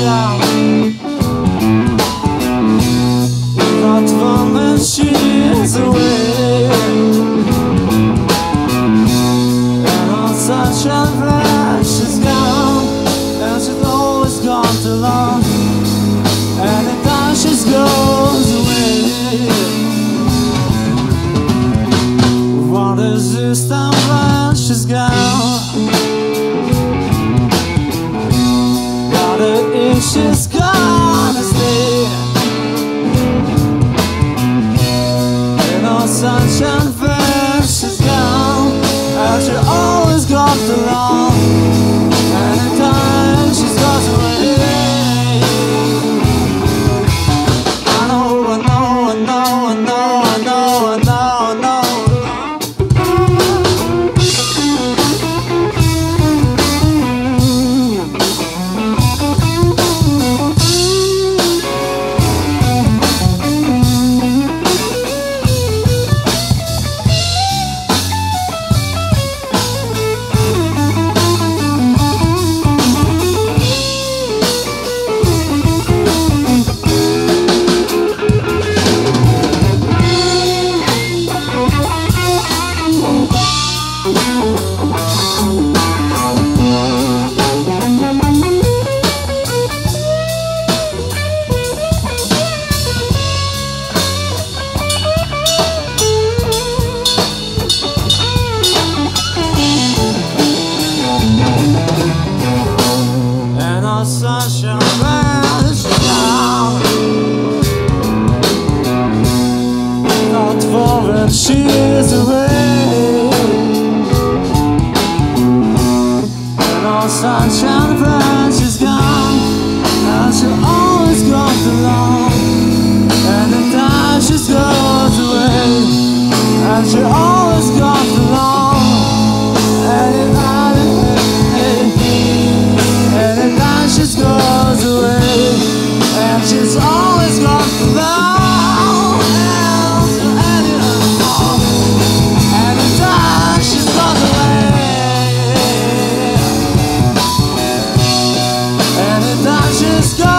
down. Not one when she is away. And a she's gone, and she's always gone too long. Goes away. What is this time when she's gone? She's gonna stay. In our sunshine sunshine burns down Not falling, she is away When all sunshine burns, she's gone And she always goes along And it not just go.